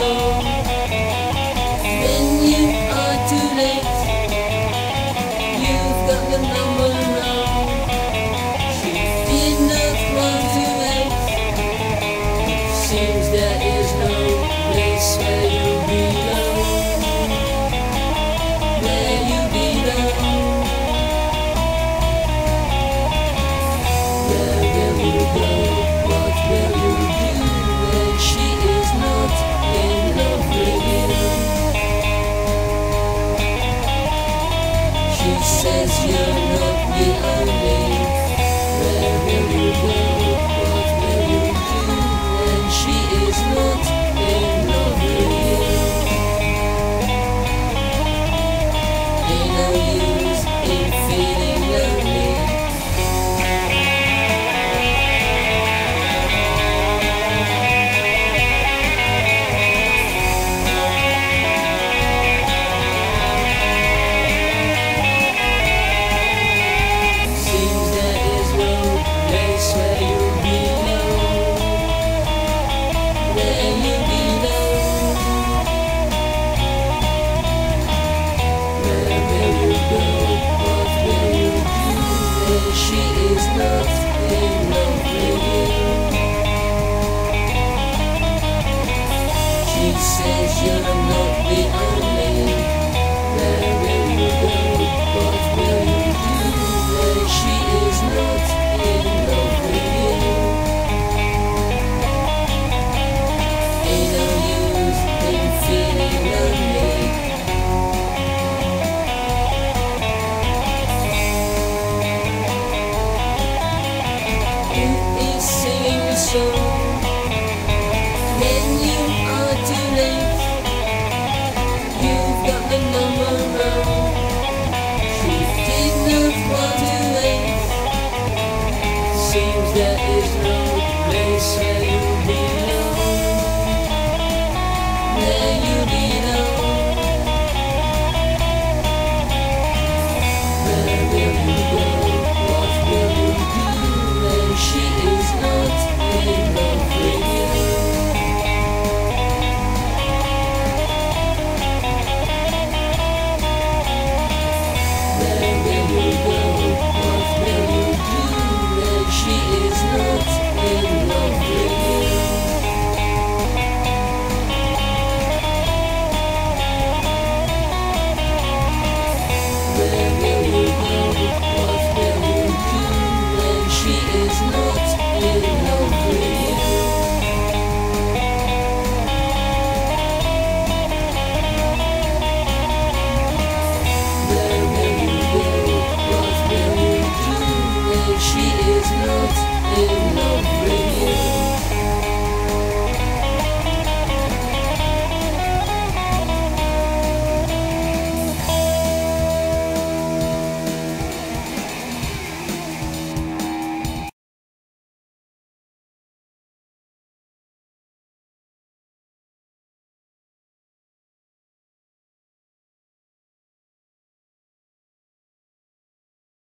When you are too late. You've got the number wrong. She did not to seems there is no place where you belong. Where you belong. Where will you go? says you're not the only Where will you go? What will you do when she is not in love? Ain't no use in feeling so place where you belong.